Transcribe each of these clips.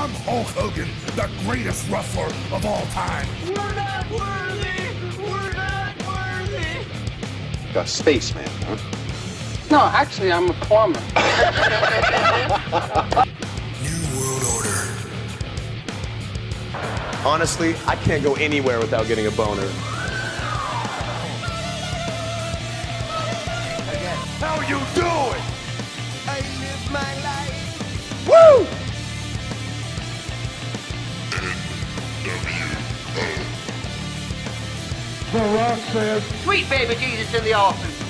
I'm Hulk Hogan, the greatest wrestler of all time. We're not worthy! We're not worthy! A spaceman, huh? No, actually, I'm a plumber. New World Order. Honestly, I can't go anywhere without getting a boner. How you doing? Sweet baby Jesus in the office.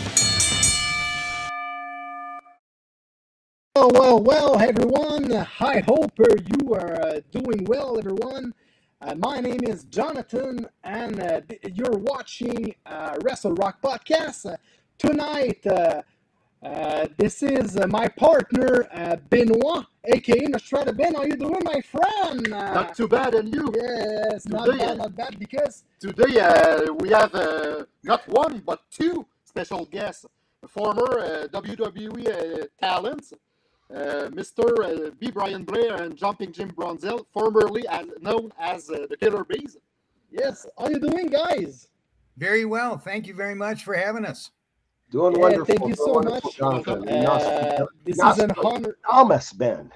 Well, well, well, everyone. I hope uh, you are uh, doing well, everyone. Uh, my name is Jonathan, and uh, you're watching uh, Wrestle Rock Podcast. Uh, tonight, uh, uh, this is uh, my partner, uh, Benoit, aka Nostrada Ben. How you doing, my friend? Not too bad, and you? Yes, not Today, bad, uh, not bad, because Today uh, we have uh, not one but two special guests. Former uh, WWE uh, talents, uh, Mr. Uh, B. Brian Blair and Jumping Jim Brunzell, formerly as, known as uh, the Killer Bees. yes, how you doing, guys? Very well. Thank you very much for having us. Doing Yeah, wonderful. thank you so much. Jonathan. Uh, this is an honor. Thomas, Ben.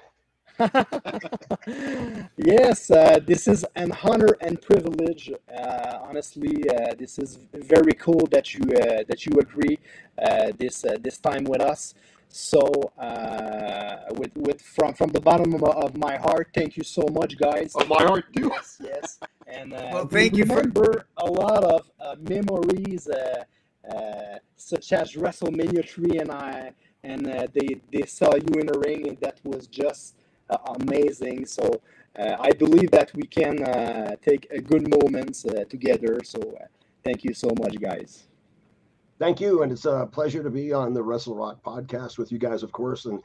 yes, uh, this is an honor and privilege. Uh, honestly, uh, this is very cool that you uh, that you agree uh, this uh, this time with us. So, uh, with with from from the bottom of, of my heart, thank you so much, guys. Of my heart, too. Yes, yes. And uh, Well, we thank you for- a lot of uh, memories, such as WrestleMania three, and I and uh, they they saw you in the ring, and that was just uh, amazing. So uh, I believe that we can uh, take a good moments uh, together. So uh, thank you so much, guys. Thank you, and it's a pleasure to be on the Wrestle Rock podcast with you guys, of course, and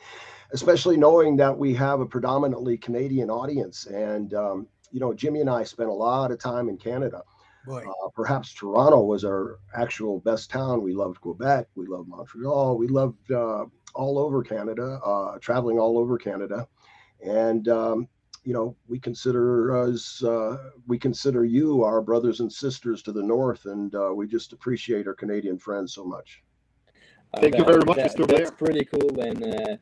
especially knowing that we have a predominantly Canadian audience. And um, you know, Jimmy and I spent a lot of time in Canada. Boy, Uh, perhaps Toronto was our actual best town. We loved Quebec. We loved Montreal. We loved uh, all over Canada, uh, traveling all over Canada. And, um, you know, we consider us, uh, we consider you our brothers and sisters to the north. And uh, we just appreciate our Canadian friends so much. Uh, Thank you very much, that- Mr. That's Blair. pretty cool, and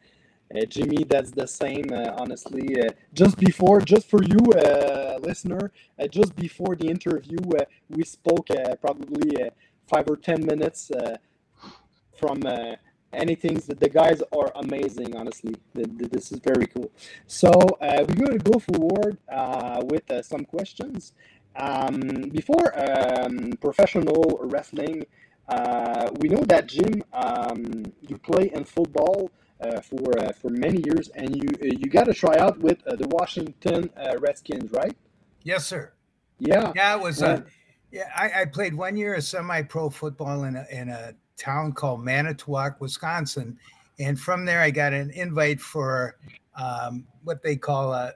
uh, Jimmy, that's the same. Uh, honestly, uh, just before, just for you, uh, listener, uh, just before the interview, uh, we spoke probably five or ten minutes from anything. The guys are amazing. Honestly, Th- th- this is very cool. So we're going to go forward with some questions. Um, before um, professional wrestling, we know that Jim, um, you play in football for uh, for many years, and you uh, you got to try out with uh, the Washington uh, Redskins, right? yes, sir. Yeah. Yeah, it was. Uh, yeah, I, I played one year of semi-pro football in a in a town called Manitowoc, Wisconsin, and from there I got an invite for um, what they call a,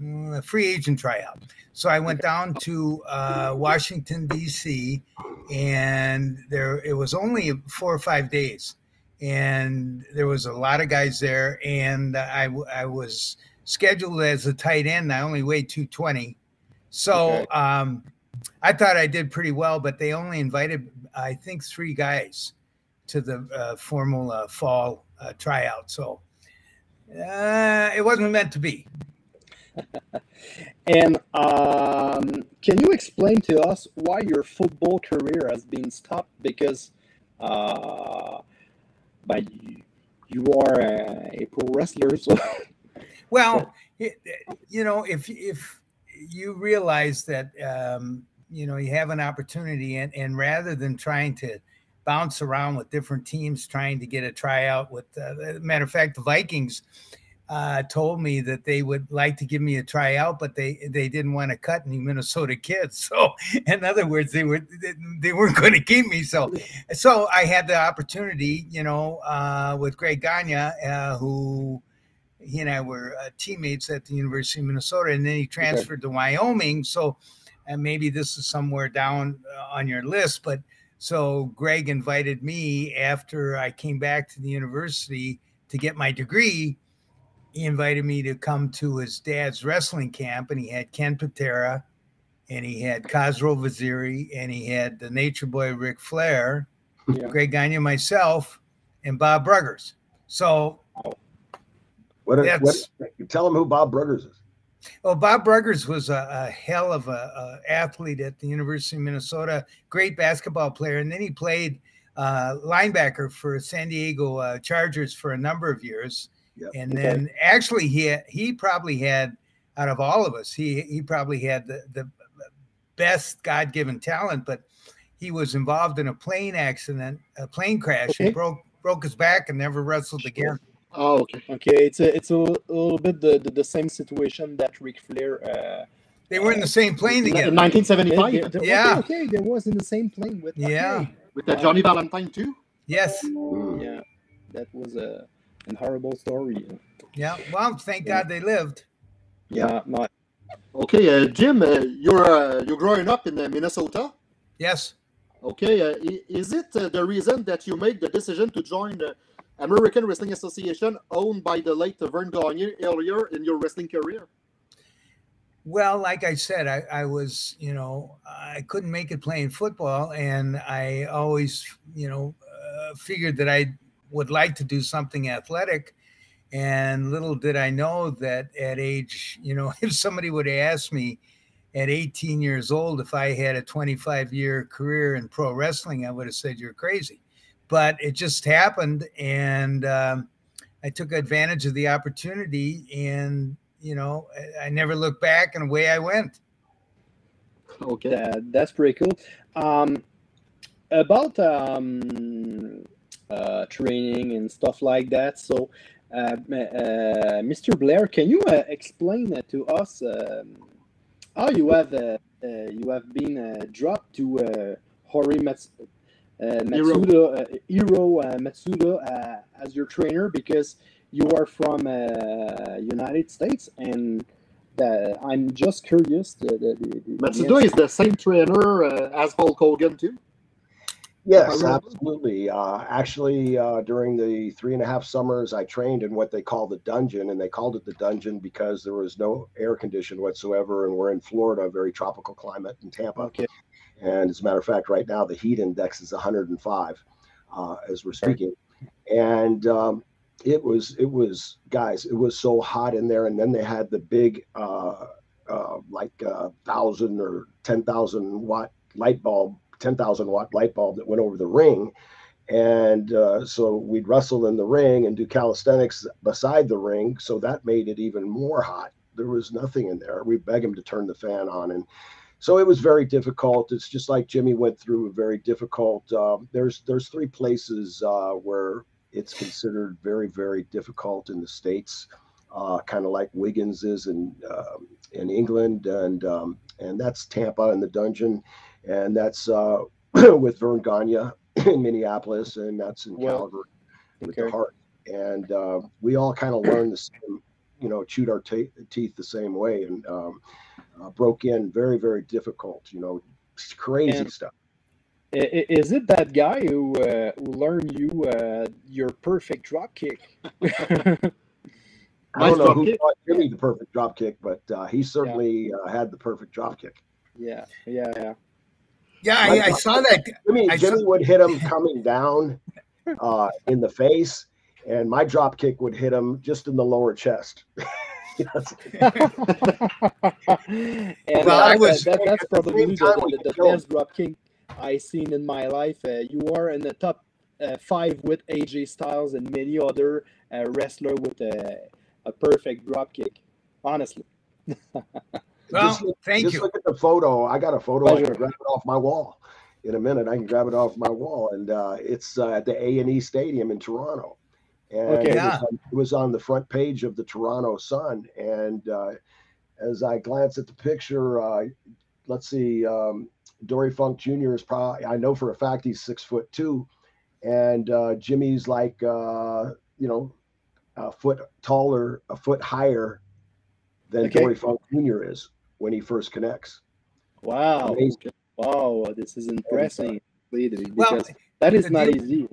a, a free agent tryout. So I went down to uh, Washington D.C. and there it was only four or five days, and there was a lot of guys there, and I, I was scheduled as a tight end. I only weighed two twenty, so Okay. um, I thought I did pretty well, but they only invited I think three guys to the uh, formal uh, fall uh, tryout. So uh, it wasn't meant to be. And um, can you explain to us why your football career has been stopped? Because uh, by you, you are a, a pro wrestler, so. Well, you know, if if you realize that um, you know you have an opportunity, and and rather than trying to bounce around with different teams trying to get a tryout with, uh, matter of fact, the Vikings uh, told me that they would like to give me a tryout, but they they didn't want to cut any Minnesota kids. So, in other words, they were they weren't going to keep me. So, so I had the opportunity, you know, uh, with Greg Gagne, uh, who he and I were uh, teammates at the University of Minnesota, and then he transferred to Wyoming. So, and maybe this is somewhere down uh, on your list, but so Greg invited me after I came back to the university to get my degree he invited me to come to his dad's wrestling camp, and he had Ken Patera, and he had Khosrow Vaziri, and he had the Nature Boy Ric Flair, Yeah. Greg Gagne, myself, and Bob Bruggers. So, What, what, That's- tell them who Bob Bruggers is. well, Bob Bruggers was a, a hell of a, a athlete at the University of Minnesota, great basketball player, and then he played uh, linebacker for San Diego uh, Chargers for a number of years. Yep. And then actually, he had, he probably had out of all of us, he he probably had the the best God given talent, but he was involved in a plane accident, a plane crash, Okay. and broke broke his back and never wrestled again. Oh, okay. Okay, it's a it's a, little- a little bit the, the, the same situation that Ric Flair. Uh, They were in the same plane In 1975 they- they- okay, Yeah. okay, they was in the same plane with. Yeah. okay. with uh, Johnny Valentine too. Yes. Mm. Yeah, that was a an horrible story. Yeah. Well, thank God they lived. Yeah, not Okay, uh, Jim, uh, you're uh, you're growing up in uh, Minnesota. Yes. Okay, uh, is it uh, the reason that you made the decision to join the American Wrestling Association, owned by the late Vern Gagne, earlier in your wrestling career? Well, like I said, I, I was, you know, I couldn't make it playing football, and I always, you know, uh, figured that I would like to do something athletic. And little did I know that at age, you know, if somebody would ask me at 18 years old if I had a 25 year career in pro wrestling, I would have said, You're crazy. But it just happened. And um, I took advantage of the opportunity and you know, I- never looked back and away I went. Okay. that, that's pretty cool. Um, about um, uh, training and stuff like that. So, uh, uh, Mr. Blair, can you uh, explain uh, to us um, how you have uh, uh, you have been uh, dropped to uh, Hori Mats- uh, Matsuda, uh, Hiro uh, Matsuda uh, as your trainer because you are from uh, United States and. Uh, I'm just curious. The, the, the, the Matsuda is the same trainer uh, as Hulk Hogan too. Yes, absolutely. Uh, actually, uh, during the three and a half summers, I trained in what they call the dungeon, and they called it the dungeon because there was no air condition whatsoever, and we're in Florida, a very tropical climate in Tampa. Okay. And as a matter of fact, right now the heat index is 105 uh, as we're speaking, and um, it was it was guys, it was so hot in there, and then they had the big uh, uh, like uh, thousand or ten thousand watt light bulb 10,000 watt light bulb that went over the ring. And uh, so we'd wrestle in the ring and do calisthenics beside the ring. So that made it even more hot. There was nothing in there. We beg him to turn the fan on. And so it was very difficult. It's just like Jimmy went through a very difficult. Um, there's there's three places uh, where it's considered very very difficult in the states, uh, kind of like Wigan is in um in England, and um, and that's Tampa in the dungeon, and that's uh, with Vern Gagne in Minneapolis, and that's in Well, Calgary with the Hart. And uh, we all kind of learned the same, you know, chewed our teeth the same way, and um, uh, broke in very very difficult, you know, crazy And- stuff. Is it that guy who uh, who learned you uh, your perfect drop kick? I don't Nice know who kick. taught Jimmy the perfect drop kick, but uh, he certainly uh, had the perfect drop kick. yeah, yeah, yeah. Yeah, I, I saw that. Jimmy, I Jimmy saw- would hit him coming down uh, in the face, and my drop kick would hit him just in the lower chest. Yes. and Well, uh, I was- that, that's at the probably the, the, the, best drop kick I seen in my life. Uh, you are in the top uh, five with AJ Styles and many other uh, wrestler with a, a perfect drop kick. Honestly, Well, Just look- thank just you. look at the photo. I got a photo. I Pleasure. can grab it off my wall in a minute. I can grab it off my wall, and uh, it's uh, at the A and E Stadium in Toronto. And Okay. it, Yeah. was on, it was on the front page of the Toronto Sun. And uh, as I glance at the picture, uh, let's see, um, Dory Funk Jr. is probably. I know for a fact he's six foot two, and uh, Jimmy's like uh, you know a foot taller, a foot higher than Okay. Dory Funk Jr. is when he first connects. wow, Amazing. wow, this is impressive. Because Well, that is not deal- easy.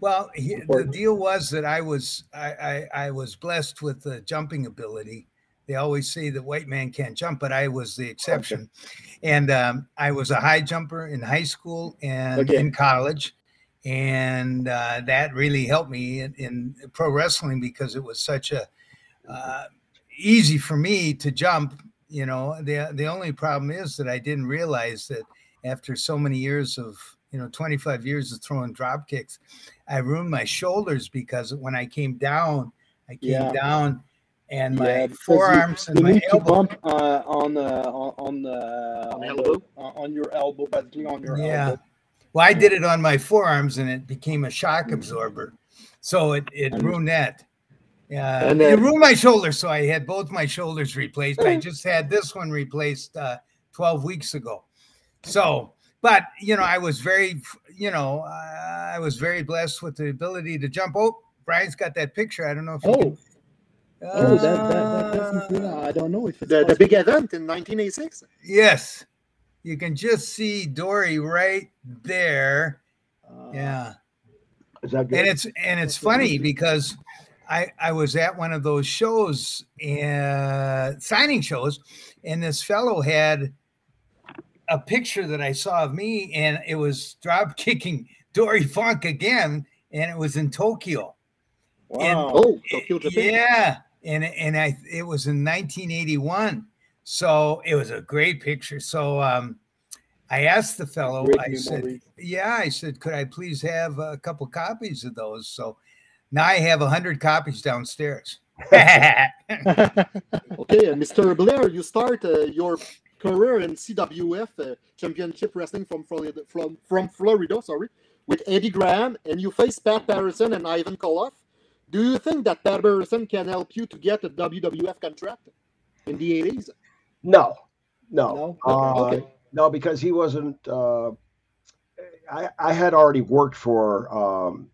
Well, he, the deal was that I was I, I, I was blessed with the jumping ability. They always say that white man can't jump, but I was the exception. And um, I was a high jumper in high school and Okay. in college, and uh, that really helped me in, in pro wrestling because it was such a uh, easy for me to jump. You know, the the only problem is that I didn't realize that after so many years of you know 25 years of throwing drop kicks, I ruined my shoulders because when I came down, I came Yeah. down and my Yeah, because you- forearms and you my need to elbow. bump uh, on uh, on on, uh, On on, the the- elbow? on on your elbow, basically on your Yeah. elbow. Well, I did it on my forearms and it became a shock absorber. So it, it ruined that. Yeah, And it ruined my shoulder. So I had both my shoulders replaced. I just had this one replaced uh, 12 weeks ago. So, but you know, I was very, you know, uh, I was very blessed with the ability to jump. Oh, Brian's got that picture. I don't know if you Oh, can- oh, that, that, that Uh, definitely. I don't know if it's The, the big event in 1986. Yes, you can just see Dory right there. Uh, Yeah. Is that good? and it's and it's funny because I I was at one of those shows uh signing shows and this fellow had a picture that I saw of me and it was drop kicking Dory Funk again and it was in Tokyo. Wow. Oh, Tokyo, Japan. Yeah, and and I it was in 1981. So it was a great picture. So um I asked the fellow, Great I said, memory. yeah, I said, could I please have a couple copies of those? So now I have a hundred copies downstairs. Okay, uh, Mr. Blair, you start uh, your career in CWF uh, Championship Wrestling from Florida, from from Florida, sorry, with Eddie Graham, and you face Pat Patterson and Ivan Koloff. Do you think that Pat Patterson can help you to get a WWF contract in the 80s? no, no, No? Uh, Okay. no, because he wasn't. Uh, I I had already worked for um,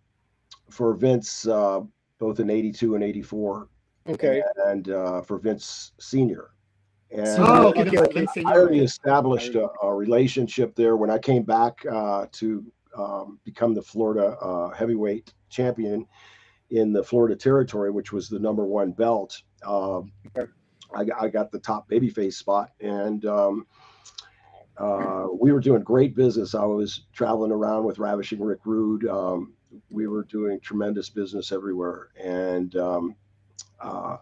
for Vince uh, both in '82 and '84, Okay. and uh, for Vince Senior. And Oh, okay, okay, okay. I already established a, a relationship there when I came back uh, to um, become the Florida uh, heavyweight champion in the Florida territory, which was the number one belt. Um, I, got- I got the top babyface spot, and um, uh, we were doing great business. I was traveling around with Ravishing Rick Rude. Um, we were doing tremendous business everywhere, and um, uh,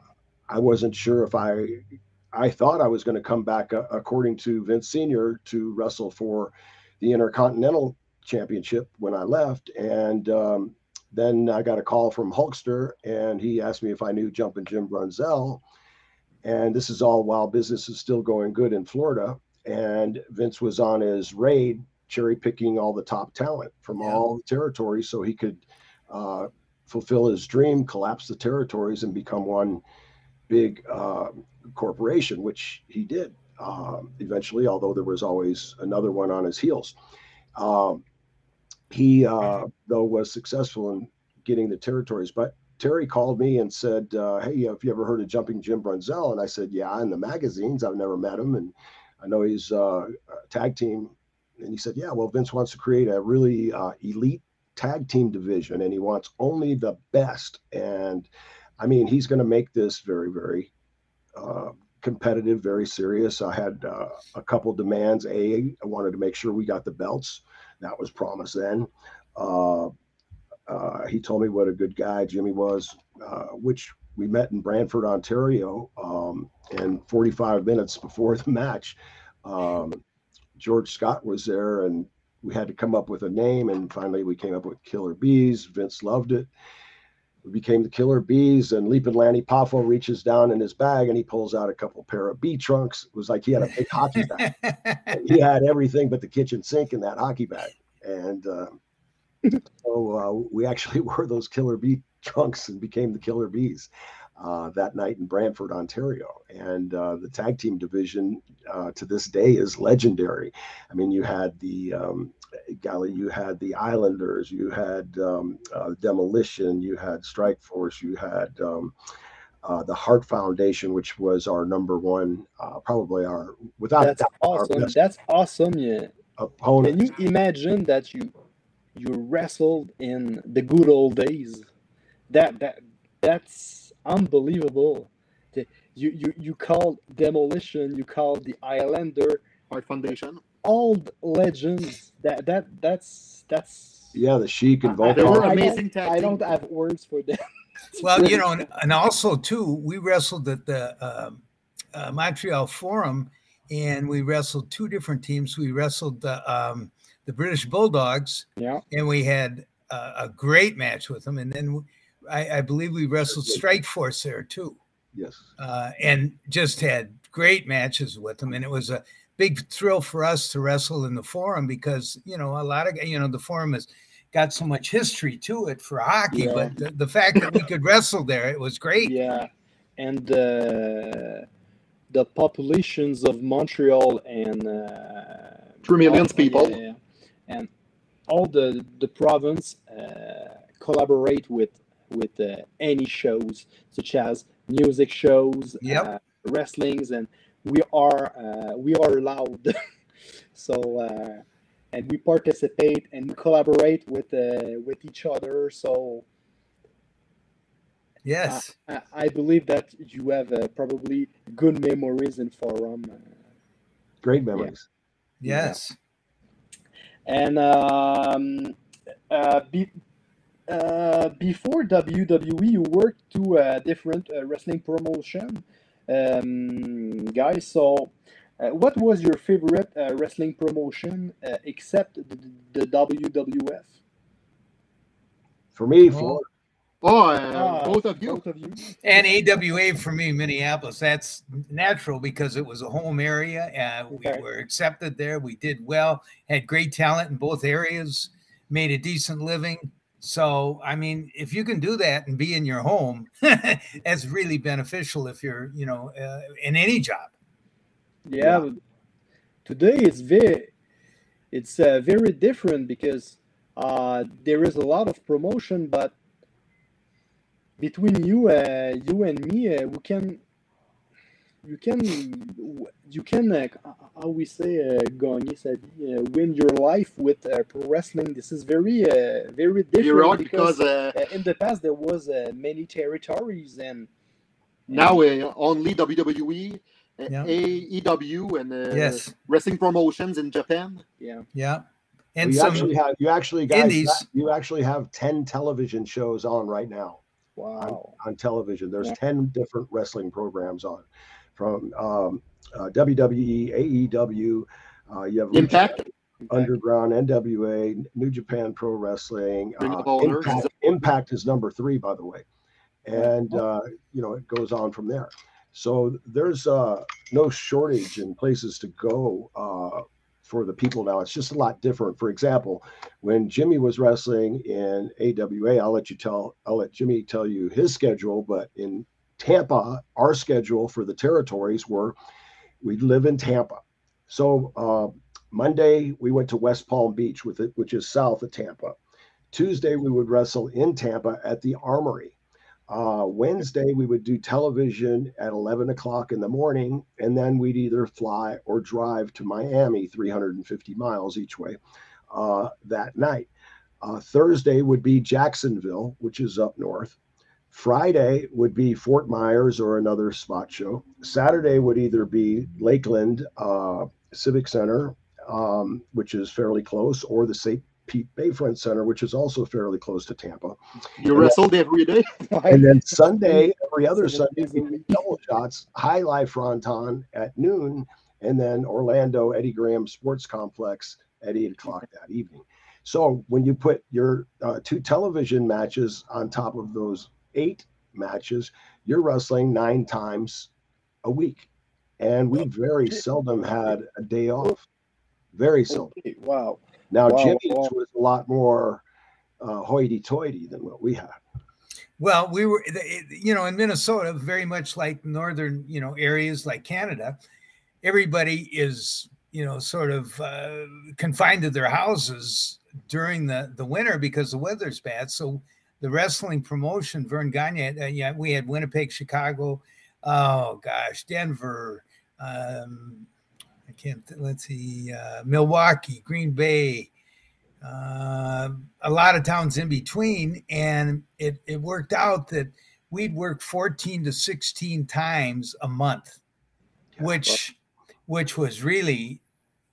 I wasn't sure if I I thought I was going to come back, uh, according to Vince Senior, to wrestle for the Intercontinental Championship when I left, and um, then I got a call from Hulkster, and he asked me if I knew Jumpin' Jim Brunzell, and this is all while business is still going good in Florida, and Vince was on his raid, cherry picking all the top talent from Yeah. all the territories, so he could uh, fulfill his dream, collapse the territories, and become one big uh, corporation, which he did um, eventually, although there was always another one on his heels. Um, he, uh, though, was successful in getting the territories. But Terry called me and said, uh, Hey, have you ever heard of Jumping Jim Brunzell? And I said, Yeah, in the magazines. I've never met him. And I know he's uh, a tag team. And he said, Yeah, well, Vince wants to create a really uh, elite tag team division and he wants only the best. And I mean, he's going to make this very, very uh, competitive, very serious. I had uh, a couple demands. A, I wanted to make sure we got the belts. That was promised then. Uh, uh, he told me what a good guy Jimmy was, uh, which we met in Brantford, Ontario. Um, and 45 minutes before the match, um, George Scott was there and we had to come up with a name. And finally, we came up with Killer Bees. Vince loved it. We became the Killer Bees, and Leaping Lanny Poffo reaches down in his bag and he pulls out a couple pair of bee trunks. It was like he had a big hockey bag. He had everything but the kitchen sink in that hockey bag. And uh, so uh, we actually wore those Killer Bee trunks and became the Killer Bees uh, that night in Brantford, Ontario. And uh, the tag team division uh, to this day is legendary. I mean, you had the um, golly, you had the Islanders, you had um, uh, Demolition, you had Strike Force, you had um, uh, the Hart Foundation, which was our number one, uh, probably our without That's doubt, awesome. That's awesome. Yeah. opponent. Can you imagine that you you wrestled in the good old days. That that that's unbelievable. The- You you you called demolition. You called the Islander Hart Foundation. old legends. That that that's that's. Yeah, the Sheik and I- I- They were I don't- amazing I don't have words for them. Well, you know, and, and also too, we wrestled at the um uh, Montreal Forum, and we wrestled two different teams. We wrestled the um, the British Bulldogs, Yeah. and we had uh, a great match with them. And then I, I believe we wrestled Strike Force there too, Yes. uh, and just had great matches with them. And it was a big thrill for us to wrestle in the Forum because you know a lot of you know the Forum has got so much history to it for hockey, Yeah. but the, the fact that we could wrestle there, it was great. Yeah, and uh, the populations of Montreal and uh, Three million people. yeah, yeah. and all the the province uh, collaborate with with uh, any shows such as music shows, Yep. uh, wrestlings, and we are uh, we are allowed. so. Uh, and we participate and we collaborate with uh, with each other. So Yes. I, I believe that you have uh, probably good memories in forum. Uh, Great memories. Yes. and um, uh, be, uh, before WWE, you worked to a different uh, wrestling promotion, um, guys. So, uh, what was your favorite uh, wrestling promotion uh, except the, the WWF? For me, Oh. for Oh, uh, Ah, both of you. Both of you. And AWA for me, Minneapolis, that's natural because it was a home area. Uh, Okay. We were accepted there. We did well, had great talent in both areas, made a decent living. So, I mean, if you can do that and be in your home, that's really beneficial if you're, you know, uh, in any job. Yeah, but today it's very it's uh, very different because uh, there is a lot of promotion, but between you, uh, you and me, uh, we can you can you can uh, how we say uh, gagner sa vie, uh, win your life with uh, pro wrestling. This is very uh, very different You're because uh, uh, in the past there was uh, many territories and now uh, only WWE, uh, Yeah. AEW, and uh, Yes. wrestling promotions in Japan. yeah Yeah. And you some, actually have you actually guys indies. you actually have 10 television shows on right now wow on television. There's Yeah. 10 different wrestling programs on from um, uh, WWE, AEW, uh, you have Lucha Impact. Underground, NWA, New Japan Pro Wrestling. Uh. Impact, Impact is number three, by the way. And, uh, you know, it goes on from there. So there's uh, no shortage in places to go uh, for the people now. It's just a lot different. For example, when Jimmy was wrestling in AWA, I'll let you tell, I'll let Jimmy tell you his schedule, but in Tampa, our schedule for the territories were we'd live in Tampa. So uh, Monday we went to West Palm Beach with it, which is south of Tampa. Tuesday we would wrestle in Tampa at the Armory. Uh, Wednesday we would do television at 11 o'clock in the morning, and then we'd either fly or drive to Miami, 350 miles each way, uh, that night. Uh, Thursday would be Jacksonville, which is up north. Friday would be Fort Myers or another spot show. Saturday would either be Lakeland uh, Civic Center, um, which is fairly close, or the St. Pete Bayfront Center, which is also fairly close to Tampa. You Yeah. wrestled every day. And then Sunday, every other Sunday, we week. double shots, High Life Fronton at noon, and then Orlando Eddie Graham Sports Complex at eight o'clock that evening. So when you put your uh, two television matches on top of those eight matches, you're wrestling nine times a week. And we very seldom had a day off. Very seldom. Wow Now, Wow, Jimmy's wow. was a lot more uh, hoity toity than what we had. Well, we were, you know, in Minnesota, very much like northern, you know, areas like Canada, everybody is, you know, sort of uh, confined to their houses during the the winter because the weather's bad. So the wrestling promotion, Vern Gagne, uh, yeah, we had Winnipeg, Chicago, oh gosh, Denver, um, I can't. th- Let's see, uh, Milwaukee, Green Bay. uh, a lot of towns in between, and it it worked out that we'd work 14 to 16 times a month, which which was really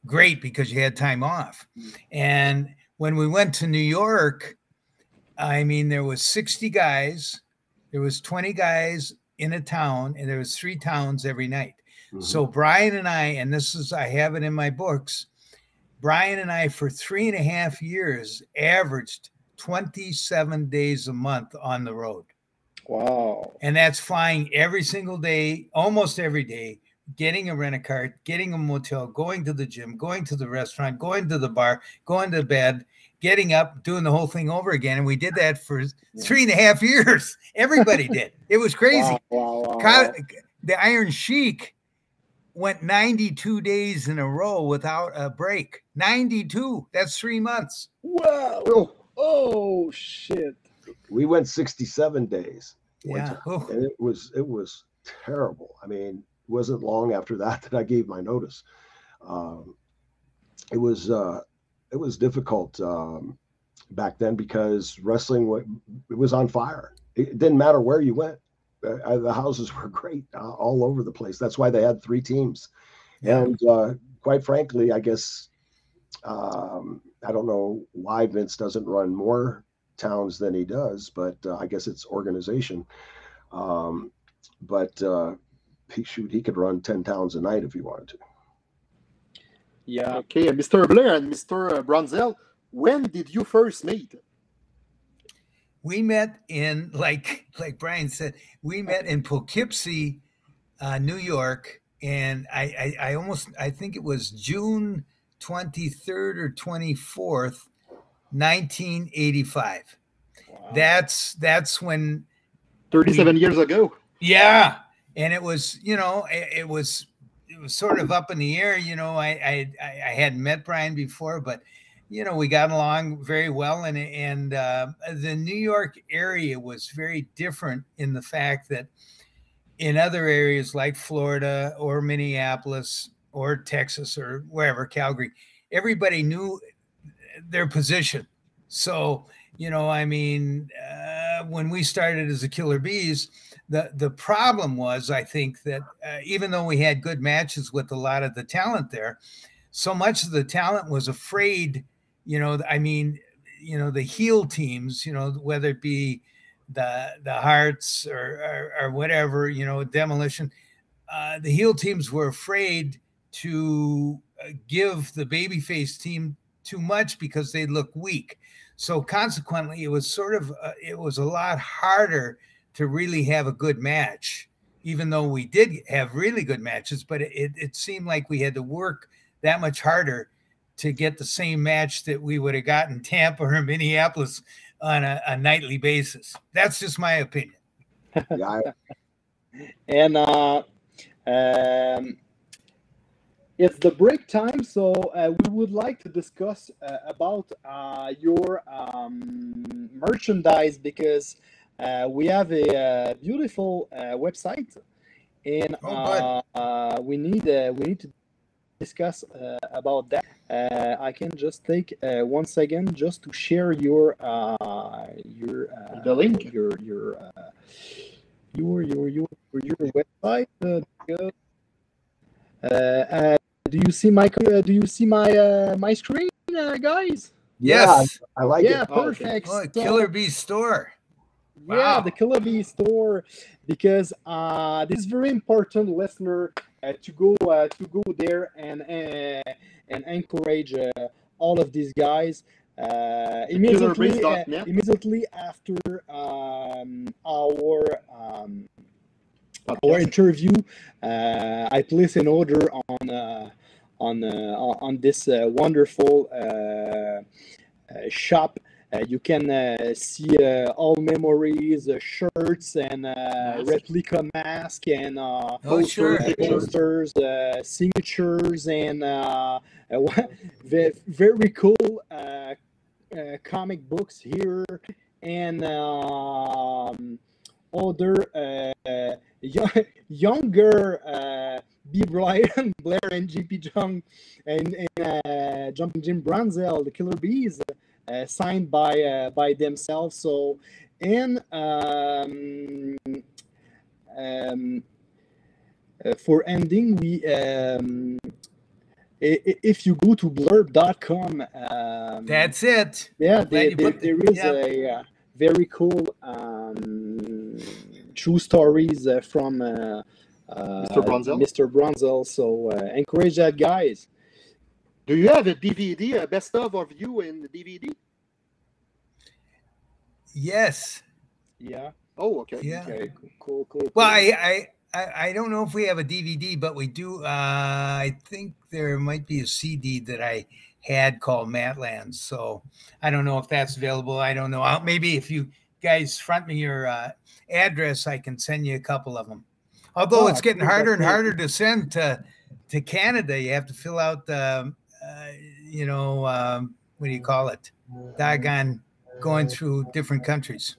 great because you had time off. And when we went to New York, I mean, there was 60 guys, there was 20 guys in a town, and there was three towns every night. Mhm. So Brian and I, and this is I have it in my books. Brian and I, for three and a half years, averaged 27 days a month on the road. Wow. And that's flying every single day, almost every day, getting a rent a car, getting a motel, going to the gym, going to the restaurant, going to the bar, going to bed, getting up, doing the whole thing over again. And we did that for three and a half years. Everybody did. It was crazy. Wow, wow, wow, The Iron Sheik went 92 days in a row without a break. 92. That's three months. Wow. Oh, Oh shit. We went 67 days. Yeah. Oh, and it was it was terrible. I mean, it wasn't long after that that I gave my notice. Um, it was uh, it was difficult um, back then because wrestling it was on fire. It didn't matter where you went. Uh, uh, the houses were great uh, all over the place. That's why they had three teams. And uh, quite frankly, I guess um, I don't know why Vince doesn't run more towns than he does, but uh, I guess it's organization. Um, but uh, he shoot, he could run ten towns a night if he wanted to. Yeah. okay. Mr. Blair and Mr. Brunzell, when did you first meet? we met in like like Brian said, we met in Poughkeepsie, uh, New York, and I, I I almost I think it was June twenty third or twenty fourth, nineteen eighty five. Wow. That's that's when 37 years ago. yeah, and it was you know it, it was it was sort of up in the air. You know, I I I hadn't met Brian before, but you know we got along very well, and and uh, the New York area was very different in the fact that in other areas like Florida or Minneapolis or Texas or wherever Calgary, everybody knew their position. So you know, I mean, uh, when we started as the Killer Bees, the the problem was, I think that uh, even though we had good matches with a lot of the talent there, so much of the talent was afraid. You know, I mean, you know, the heel teams, you know, whether it be the the Harts or or, or whatever, you know, Demolition, uh, the heel teams were afraid to uh, give the babyface team too much because they look weak. So consequently, it was sort of uh, it was a lot harder to really have a good match, even though we did have really good matches. But it, it, seemed like we had to work that much harder to get the same match that we would have gotten Tampa or Minneapolis on a, a nightly basis. That's just my opinion. Yeah, and uh, um, it's the break time, so uh, we would like to discuss uh, about uh, your um, merchandise because we have a uh, beautiful uh, website, and Oh, uh, uh, we need uh, we need to discuss uh, about that. Uh, I can just take uh, one second just to share your uh, your uh, The link? your your uh, your your your your website. Uh. Uh, uh, do you see my uh, do you see my uh, my screen, uh, guys? Yes. I like yeah, it. Oh, okay. perfect. Oh, Killer Bee store. Yeah, Wow. the Killer Bee store because uh, this is very important, listener, uh, to go uh, to go there and uh, and encourage uh, all of these guys. Uh, immediately, uh, immediately after um, our um, our interview, uh, I place an order on uh, on uh, on this uh, wonderful uh, uh, shop. Uh, you can uh, see uh, all memories, uh, shirts, and uh, replica mask, and uh, Oh, sure. uh, posters, uh, signatures, and very cool uh, uh, comic books here, and um, other uh, young, younger uh, B. Brian Blair and GP Jump and, and uh, Jumping Jim Brunzell, the Killer Bees, signed by uh, by themselves. So, and um, um, uh, for ending, we um, i- i- if you go to blurb.com, um, That's it. yeah, Glad there, you there, put there is yeah. a uh, very cool um, true stories uh, from uh, uh, Mr. Brunzell? Mr. Brunzell. So uh, encourage that, guys. Do you have a DVD, a best of of you in the DVD? Yes. Yeah. Oh, okay. Yeah. Okay. Cool. Cool. Well, cool. I, I, I, I don't know if we have a DVD, but we do. Uh, I think there might be a CD that I had called Matlands. So I don't know if that's available. I don't know. I'll, maybe if you guys front me your uh, address, I can send you a couple of them. Although Oh, it's getting harder and harder to send to to Canada. You have to fill out the, uh, you know, um, what do you call it? Doggone, going through different countries.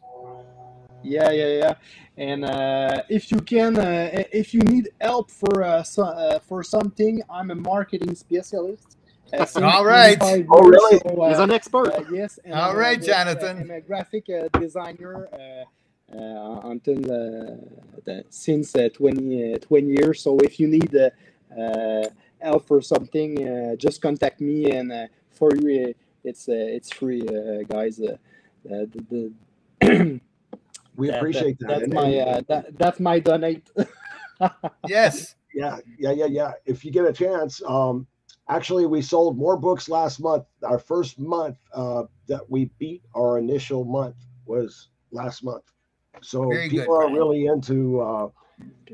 Yeah, yeah, yeah. And uh, if you can, uh, if you need help for uh, so, uh, for something, I'm a marketing specialist. Uh, All right. 25 Oh, really? so, uh, He's an expert. Uh, yes. And, All uh, right, Jonathan. I'm a graphic uh, designer uh, uh, until uh, the, since uh, 20, uh, 20 years. So if you need uh, uh, help for something, uh, just contact me. And uh, for you, uh, it's uh, it's free, uh, guys. Uh, uh, the, the We that- appreciate that. That's And- my and- uh, that, that's my donate. Yes. yeah, yeah, yeah, yeah. If you get a chance, um, actually, we sold more books last month. Our first month uh, that we beat our initial month was last month. So Very good, people are really into uh,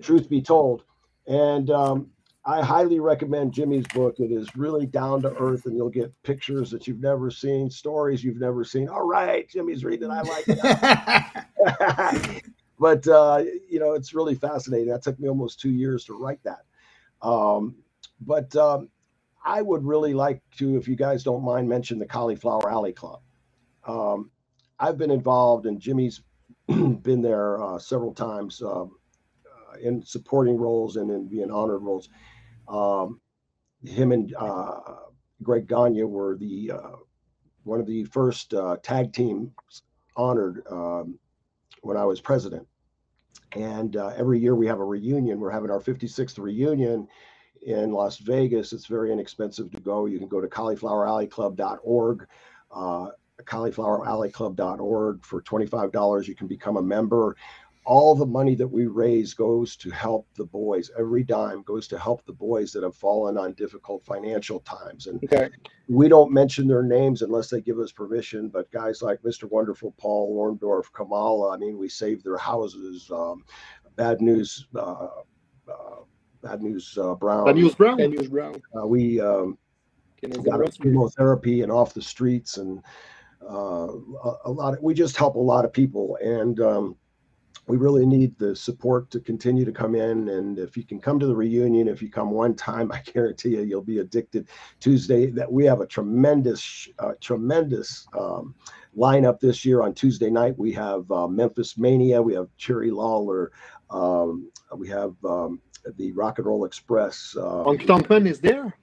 Truth Be Told, and um, I highly recommend Jimmy's book. It is really down to earth, and you'll get pictures that you've never seen, stories you've never seen. All right, Jimmy's reading. it. I like it. but uh, you know, it's really fascinating. That took me almost two years to write that. Um, but um, I would really like to, if you guys don't mind, mention the Cauliflower Alley Club. Um, I've been involved, and Jimmy's been there uh, several times um, uh, in supporting roles and in being honored roles. Um, him and uh, Greg Gagne were the uh, one of the first uh, tag teams honored um, when I was president. And uh, every year we have a reunion. We're having our 56th reunion in Las Vegas. It's very inexpensive to go. You can go to caulifloweralleyclub.org, uh, caulifloweralleyclub.org. For $25, you can become a member. All the money that we raise goes to help the boys. Every dime goes to help the boys that have fallen on difficult financial times. And Okay. we don't mention their names unless they give us permission. But guys like Mr. Wonderful, Paul Orndorff, Kamala, I mean, we saved their houses. Um, bad news, uh, uh, bad news, uh, Brown. The News Brown. Can use brown. Uh, we um, got chemotherapy and off the streets, and uh, a, a lot. Of, we just help a lot of people, and um, we really need the support to continue to come in. And if you can come to the reunion, if you come one time, I guarantee you, you'll be addicted. Tuesday, that we have a tremendous, uh, tremendous um, lineup this year. On Tuesday night, we have uh, Memphis Mania, we have Jerry Lawler, um, we have um, the Rock and Roll Express. Uh, Tonk is there.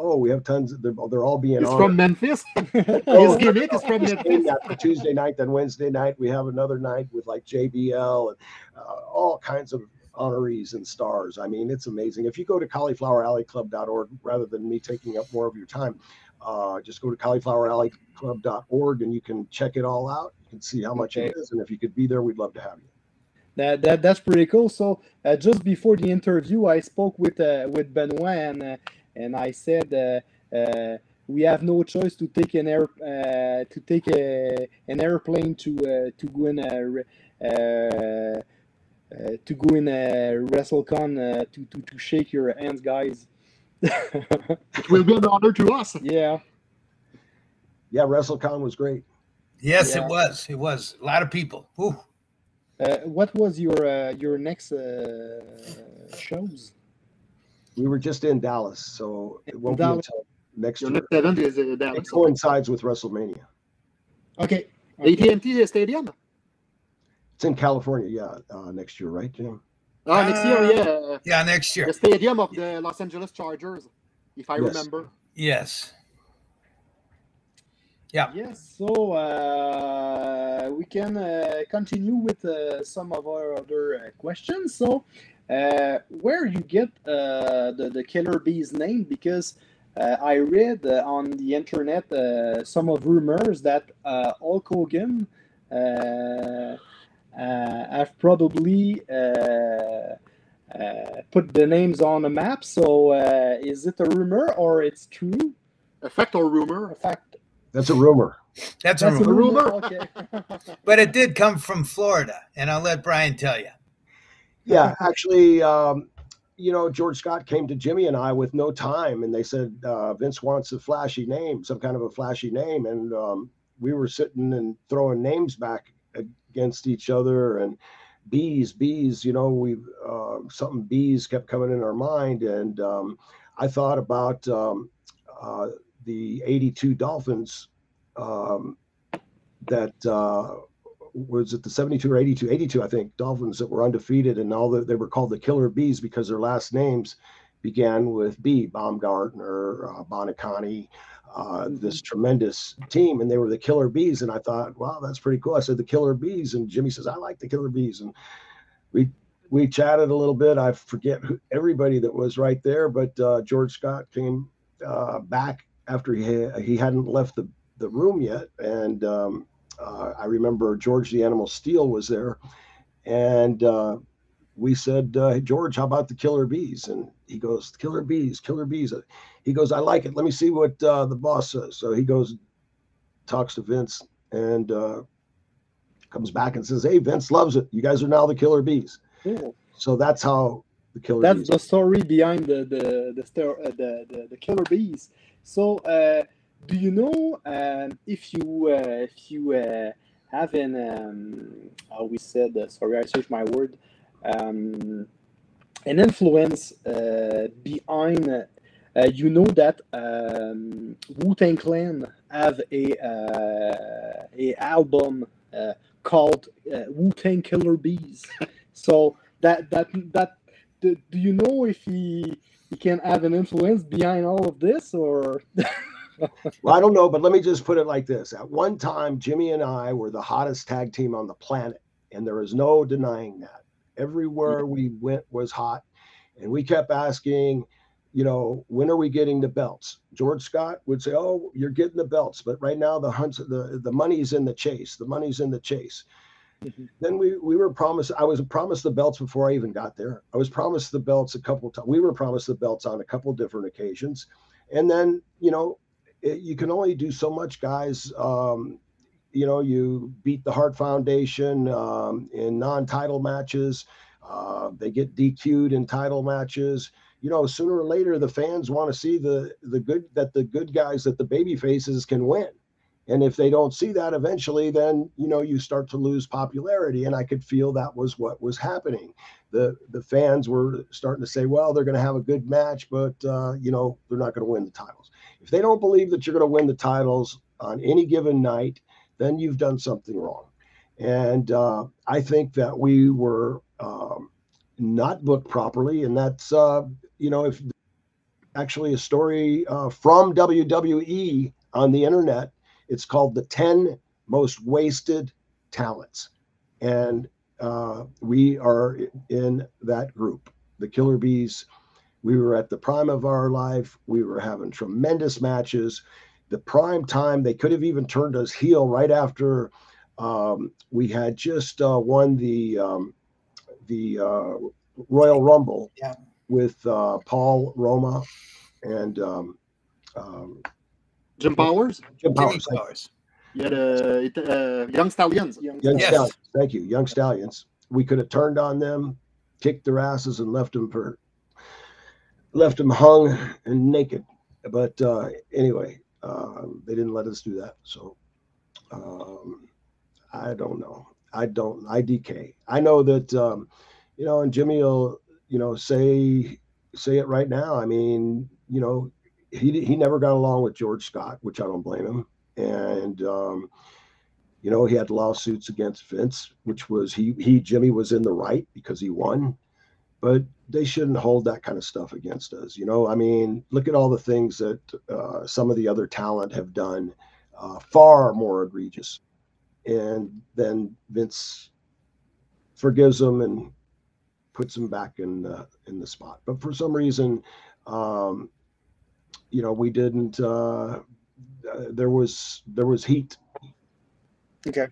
Oh, we have tons. They're, they're all being He's honored. from Memphis. Oh, His gimmick is from Tuesday Memphis. night, for Tuesday night, then Wednesday night we have another night with like JBL and uh, all kinds of honorees and stars. I mean, it's amazing. If you go to caulifloweralleyclub.org, rather than me taking up more of your time, uh, just go to caulifloweralleyclub.org and you can check it all out. You can see how much it Okay. is, and if you could be there, we'd love to have you. That, that that's pretty cool. So uh, just before the interview, I spoke with uh, with Benoit and uh, and I said uh, uh, we have no choice to take an air uh, to take a, an airplane to uh, to go in a re- uh, uh, to go in a WrestleCon uh, to, to to shake your hands, guys. It will be an honor to us. yeah. Yeah, WrestleCon was great. Yes, Yeah. it was. It was a lot of people. Uh, what was your uh, your next uh, shows? We were just in Dallas, so it won't Dallas. be until next year. is uh, It Dallas. coincides with WrestleMania. Okay. AT&T Stadium. It's in California, yeah, uh, next year, right, Jim? Ah, next year, yeah. Yeah, next year. The stadium of the Los Angeles Chargers, if I Yes. remember. Yes. Yeah. Yes, so uh, we can uh, continue with uh, some of our other uh, questions. So, uh, where you get uh, the, the Killer Bees name? Because uh, I read uh, on the internet uh, some of rumors that uh, Hulk Hogan uh, uh, have probably uh, uh, put the names on a map. So, uh, is it a rumor or it's true? A fact or rumor? A fact. That's a rumor. That's, That's a a rumor. rumor. Okay. But it did come from Florida, and I'll let Brian tell you. Yeah, actually, um, you know, George Scott came to Jimmy and I with no time, and they said uh, Vince wants a flashy name, some kind of a flashy name, and um, we were sitting and throwing names back against each other, and bees, bees, you know, we uh, something bees kept coming in our mind, and um, I thought about um, uh, the '82 Dolphins um, that. Uh, was it the 72 or 82 82 i think dolphins that were undefeated and all that they were called the killer bees because their last names began with b baumgartner uh, bonicani uh, this tremendous team and they were the killer bees and i thought wow that's pretty cool. I said the killer bees and jimmy says i like the killer bees and we we chatted a little bit. I forget who, everybody that was right there but uh, george scott came uh, back after he, he hadn't left the, the room yet and um, uh, I remember George the Animal Steele was there, and uh, we said, uh, hey, George, how about the Killer Bees? And he goes, Killer Bees, Killer Bees. He goes, I like it. Let me see what uh, the boss says. So he goes, talks to Vince, and uh, comes back and says, Hey, Vince loves it. You guys are now the Killer Bees. Cool. So that's how the Killer That's Bees. the story behind the the the the, the the killer bees. So, uh, do you know um, if you uh, if you uh, have an um, how we said uh, sorry I searched my word um, an influence uh, behind uh, you know that um, Wu Tang Clan have a uh, a album uh, called uh, Wu Tang Killer Bees. So that that that do, do you know if he he can't have an influence behind all of this or Well, I don't know, but let me just put it like this. At one time, Jimmy and I were the hottest tag team on the planet, and there is no denying that. Everywhere we went was hot, and we kept asking, you know, when are we getting the belts? George Scott would say, "Oh, you're getting the belts, but right now the hunts, the the money's in the chase. The money's in the chase." Then we we were promised. I was promised the belts before I even got there. I was promised the belts a couple times. We were promised the belts on a couple different occasions, and then you know it, you can only do so much, guys. Um, you know, you beat the Hart Foundation um, in non-title matches. Uh, they get DQ'd in title matches. You know, sooner or later, the fans want to see the the good that the good guys that the baby faces can win. And if they don't see that eventually, then you know you start to lose popularity. And I could feel that was what was happening. The the fans were starting to say, well, they're going to have a good match, but uh, you know they're not going to win the titles. If they don't believe that you're going to win the titles on any given night, then you've done something wrong. And uh, I think that we were um, not booked properly, and that's uh, you know if actually a story uh, from WWE on the internet. It's called the 10 most wasted talents. And uh, we are in that group, the Killer Bees. We were at the prime of our life. We were having tremendous matches. The prime time, they could have even turned us heel right after um, we had just uh, won the um, the uh, Royal Rumble Yeah. with uh, Paul Roma and um, um, Jim Powers? Jim Jimmy Powers. Powers. You had uh, it- uh, Young Stallions. Young Young Yes. Stallions. Thank you, Young Stallions. We could have turned on them, kicked their asses, and left them for left them hung and naked. But uh, anyway, um, they didn't let us do that. So um, I don't know. I don't. IDK. I know that um, you know, and Jimmy will you know say say it right now. I mean, you know, he he never got along with George Scott, which I don't blame him. And um, you know, he had lawsuits against Vince, which was he he Jimmy was in the right because he won. but they shouldn't hold that kind of stuff against us. You know, I mean, look at all the things that uh, some of the other talent have done, uh, far more egregious, and then Vince forgives them and puts them back in the in the spot. But for some reason, um, you know, we didn't. Uh, there was there was heat. Okay.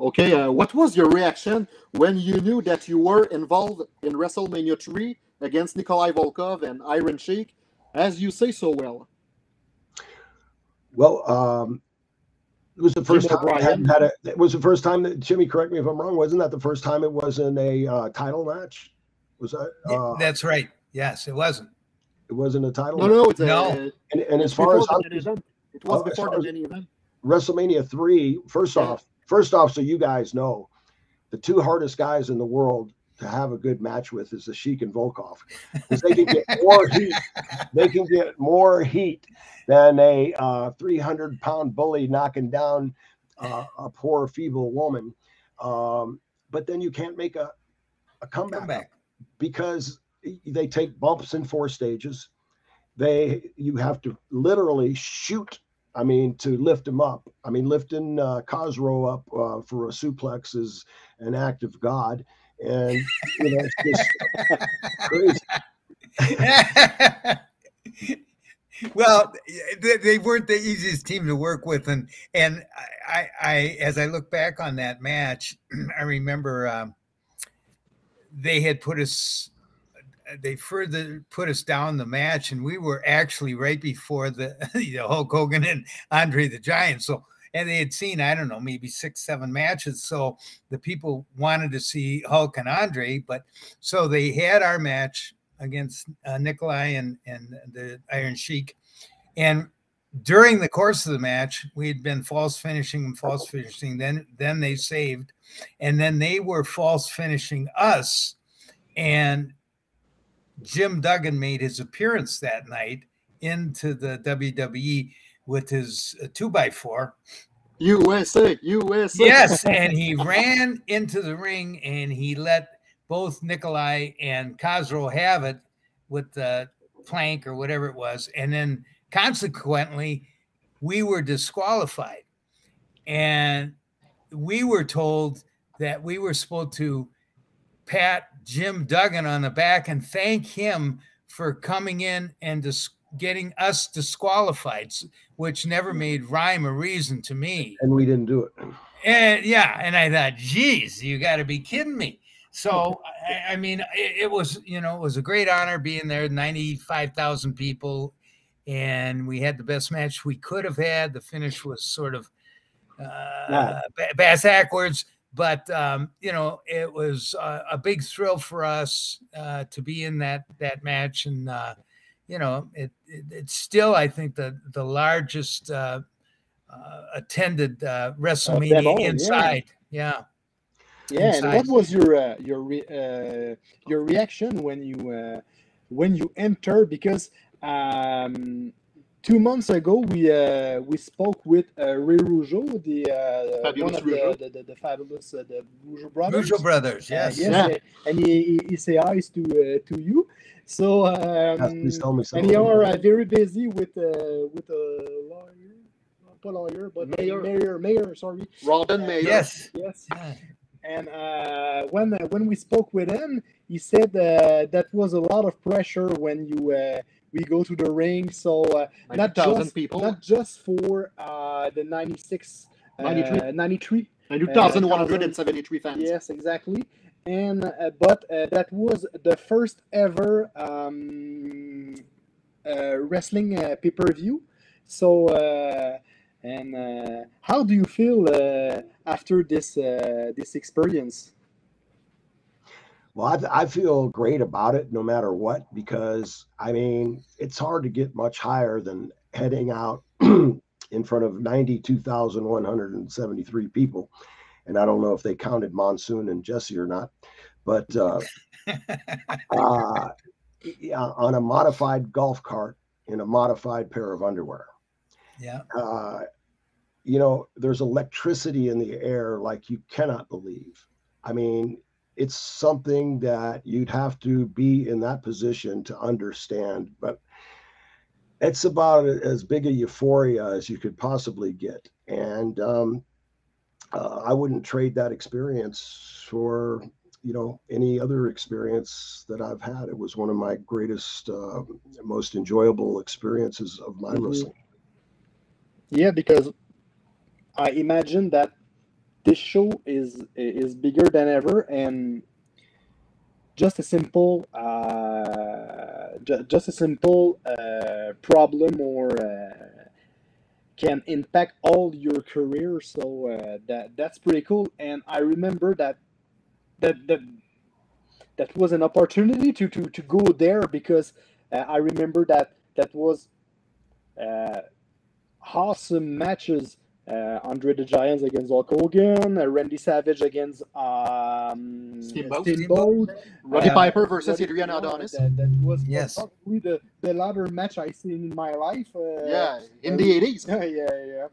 Okay, uh, what was your reaction when you knew that you were involved in WrestleMania 3 against Nikolai Volkov and Iron Sheik, as you say so well? Well, um, it was the first Jimmy time I hadn't had a. It was the first time that Jimmy. Correct me if I'm wrong. Wasn't that the first time it was in a uh, title match? Was that? Uh, That's right. Yes, it wasn't. It wasn't a title. No, match? no, it's no. A, and, and as far as I'm, it was before the event. WrestleMania three. First yeah. off, first off, so you guys know, the two hardest guys in the world to have a good match with is the Sheik and Volkov because they can get more heat. They can get more heat than a uh, 300 pound bully knocking down uh, a poor feeble woman. Um, but then you can't make a, a comeback, comeback because they take bumps in four stages. They you have to literally shoot I mean, to lift him up. I mean, lifting uh, Khosrow up uh, for a suplex is an act of God, and you know, it's just crazy. well, they, they, weren't the easiest team to work with, and and I, I as I look back on that match, I remember um, they had put us they further put us down the match, and we were actually right before the you know Hulk Hogan and Andre the Giant. So and they had seen I don't know maybe six seven matches. So the people wanted to see Hulk and Andre, but so they had our match against uh, Nikolai and and the Iron Sheik, and during the course of the match, we had been false finishing and false finishing. Then then they saved, and then they were false finishing us, and Jim Duggan made his appearance that night into the WWE with his uh, two by four. USA, USA. Yes, and he ran into the ring and he let both Nikolai and Khosrow have it with the plank or whatever it was, and then consequently, we were disqualified, and we were told that we were supposed to pat Jim Duggan on the back and thank him for coming in and dis- getting us disqualified, which never made rhyme or reason to me. And we didn't do it. And yeah, and I thought, geez, you got to be kidding me. So I, I mean, it, it, was you know it was a great honor being there, ninety five thousand people, and we had the best match we could have had. The finish was sort of uh, yeah. bass backwards but um, you know it was a, a big thrill for us uh, to be in that that match. And uh, you know it, it, it's still i think the the largest uh, uh attended uh, wrestlemania all, inside. Yeah. Yeah, yeah and what was your uh, your re- your reaction when you when you enter? Because um, two months ago, we uh, we spoke with uh, Ray Rougeau, the uh, one of the, the, the, the, fabulous uh, the Rougeau brothers. Rougeau brothers, uh, yes, yes, yeah. and he, he, he hi to uh, to you. So um, yes, so. and you are uh, very busy with uh, with a lawyer, not lawyer, but mayor, mayor, mayor. Sorry, Robin Mayor. Yes, yes. And uh, when uh, when we spoke with him, he said uh, that was a lot of pressure when you uh, we go to the ring. So uh, not just people, not just for uh, the 96, 93, uh, 93, 92,173 fans. Yes, exactly. And uh, but uh, that was the first ever um, uh, wrestling pay per view. So and how do you feel after this this experience? Well, I, I, feel great about it no matter what, because I mean, it's hard to get much higher than heading out in front of 92,173 people. And I don't know if they counted Monsoon and Jesse or not, but uh, uh, yeah, on a modified golf cart in a modified pair of underwear. Yeah. Uh, you know, there's electricity in the air like you cannot believe. I mean, it's something that you'd have to be in that position to understand. But it's about as big a euphoria as you could possibly get. And um, uh, I wouldn't trade that experience for you know any other experience that I've had. It was one of my greatest, uh, most enjoyable experiences of my mm-hmm. wrestling. Yeah, because I imagine that this show is is bigger than ever, and just a simple, uh, ju- just a simple uh, problem or uh, can impact all your career. So uh, that that's pretty cool. And I remember that that that that was an opportunity to to to go there because uh, I remember that that was uh, awesome matches uh, Andre the Giants against Hulk Hogan, uh, Randy Savage against um, Steamboat, Steamboat. Roddy uh, Piper versus Roddy Adrian Adonis. That, that was Yes. probably the, the ladder match I've seen in my life. Uh, yeah, in the 80s. yeah, yeah, yeah.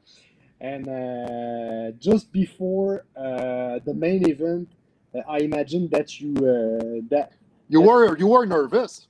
And uh, just before uh, the main event, uh, I imagine that you uh, that You were you were nervous.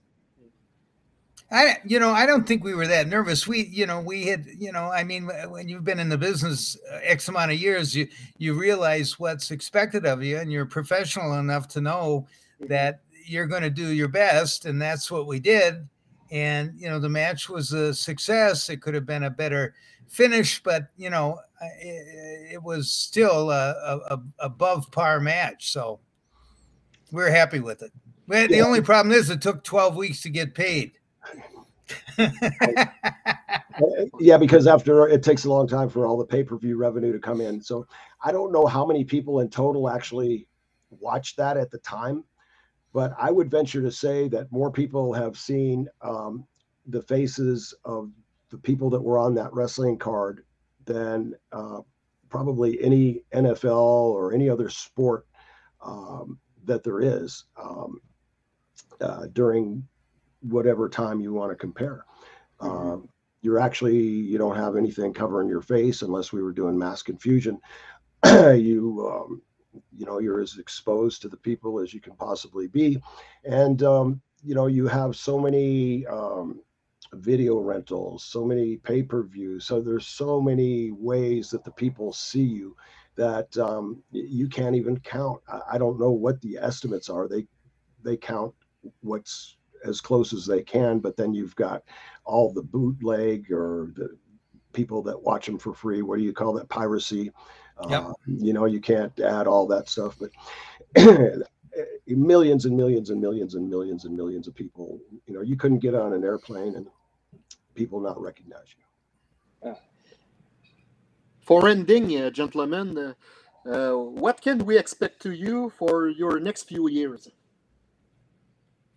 I, you know, I don't think we were that nervous. We, you know, we had, you know, I mean, when you've been in the business uh, X amount of years, you you realize what's expected of you, and you're professional enough to know that you're going to do your best, and that's what we did. And you know, the match was a success. It could have been a better finish, but you know, it, it was still a, a, a above par match. So we're happy with it. The Yeah. only problem is it took 12 weeks to get paid. Yeah, because after it takes a long time for all the pay per view revenue to come in. So I don't know how many people in total actually watched that at the time, but I would venture to say that more people have seen um, the faces of the people that were on that wrestling card than uh, probably any NFL or any other sport um, that there is um, uh, during whatever time you want to compare. Um, you're actually you don't have anything covering your face unless we were doing mass confusion. you um, you know you're as exposed to the people as you can possibly be, and um, you know you have so many um, video rentals, so many pay per views. So there's so many ways that the people see you that um, you can't even count. I, I don't know what the estimates are. They they count what's as close as they can, but then you've got all the bootleg or the people that watch them for free. What do you call that? Piracy. Yep. Uh, you know, you can't add all that stuff, but millions and millions and millions and millions and millions of people. You know, you couldn't get on an airplane and people not recognize you. For ending, uh, gentlemen, uh, uh, what can we expect to you for your next few years?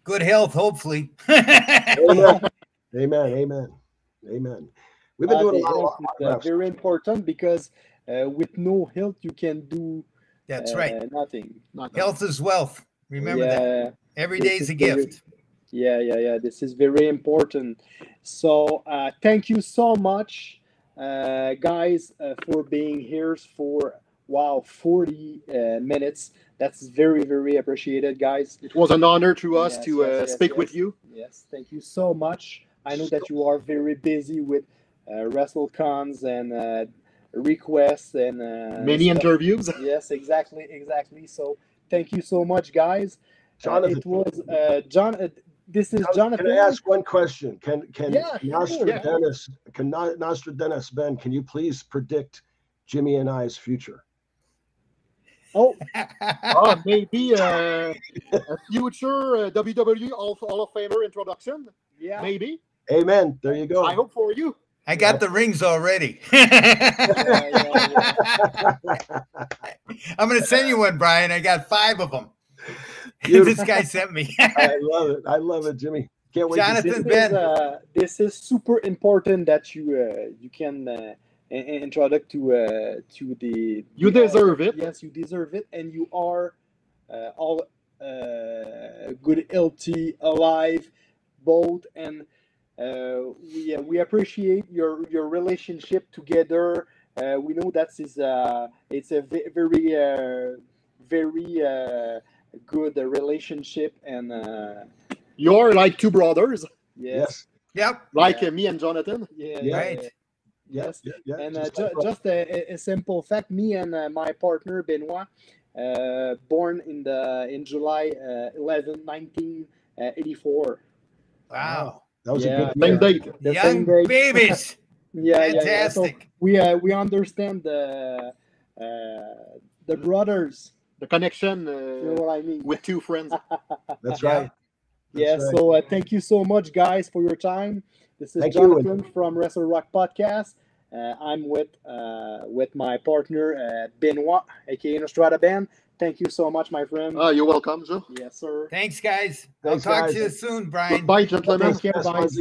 Good health, hopefully. Amen. Amen. Amen. Amen. We've been uh, doing a lot health of uh, very important because uh, with no health you can do That's uh, right. nothing. Not Health is wealth. Remember that. yeah. Every This day is is a very- gift. Yeah, yeah, yeah. This is very important. So, uh, thank you so much, uh, guys, uh, for being here for wow, 40 uh, minutes. That's very, very appreciated, guys. It was an honor to us Yes, to yes, uh, yes, speak yes. with you. Yes, thank you so much. I know that you are very busy with uh, WrestleCons and uh, requests and uh, Many stuff. interviews. Yes, exactly, exactly. So, thank you so much, guys. Uh, Jonathan, it was uh, John. Uh, this is Jonathan. Can I ask one question? Can can Yeah, sure. Nostradamus can Na- Nostradamus Ben? Can you please predict Jimmy and I's future? Oh, oh, maybe uh, a future uh, WWE Hall, Hall of Famer introduction. yeah. Maybe. Amen. There you go. I hope for you. I got the rings already. Yeah, yeah, I'm going to send you one, Brian. I got five of them. Beautiful. this guy sent me. I love it. I love it, Jimmy. Can't wait. Jonathan, to This see is, Ben. uh, this is super important that you uh, you can uh, in- in- introduce to uh, to the. You the- deserve it. Yes, you deserve it, and you are uh, all uh, good, healthy, alive, bold, and uh, we uh, we appreciate your your relationship together. Uh, we know that is uh, it's a ve- very uh, very uh, good uh, relationship and uh, You're like two brothers, yes, Yep. like Yeah. uh, me and Jonathan. yeah, Yeah. Right. Yeah, Yeah, yes. yeah, yeah, and uh, just ju- just a, a- a simple fact me and uh, my partner benoit uh, born in the in july uh, 11 1984 Wow. that was yeah. a good Same year. date. The Young same day. babies. yeah, yeah, yeah. So Fantastic. we uh, we understand the uh, the brothers The connection you know uh, what i mean with two friends. That's right. yeah That's right. so uh, thank you so much guys for your time this is Thank you, jonathan from wrestle rock podcast uh, i'm with uh, with my partner uh, benoit aka Nostrada Ben thank you so much my friend Ah, you're welcome, Joe. yes sir Thanks, guys. Thanks, I'll talk guys. to you soon, Brian. Goodbye, gentlemen. Take care, Yes, guys.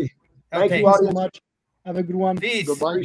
Thank Okay. you so much have a good one Peace. Goodbye.